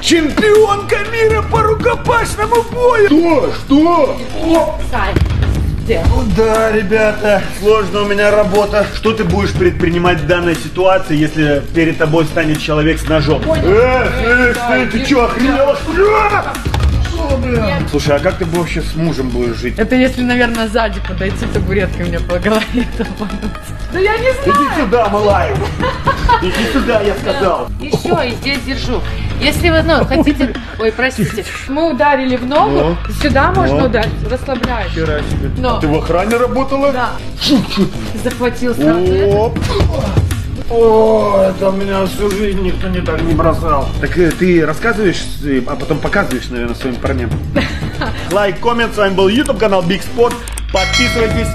Чемпионка мира по рукопашному бою! Что? Что? Сай. Да, ребята, сложная у меня работа. Что ты будешь предпринимать в данной ситуации, если перед тобой станет человек с ножом? Э, э, э, ты что, охренел? Слушай, а как ты вообще с мужем будешь жить? Это если, наверное, сзади подойти табуреткой мне по голове топануть. Да я не знаю. Иди сюда, малая! Иди сюда, я сказал! Еще и здесь держу. Если вы, ну, хотите... Ой, простите. Мы ударили в ногу, сюда можно ударить, расслабляешь. Хера себе. Но. Ты в охране работала? Да. Захватил сразу. О, это меня всю жизнь никто не так не бросал. Так э, ты рассказываешь, э, а потом показываешь, наверное, своим парням. Лайк, коммент. С вами был YouTube канал Big Sport. Подписывайтесь.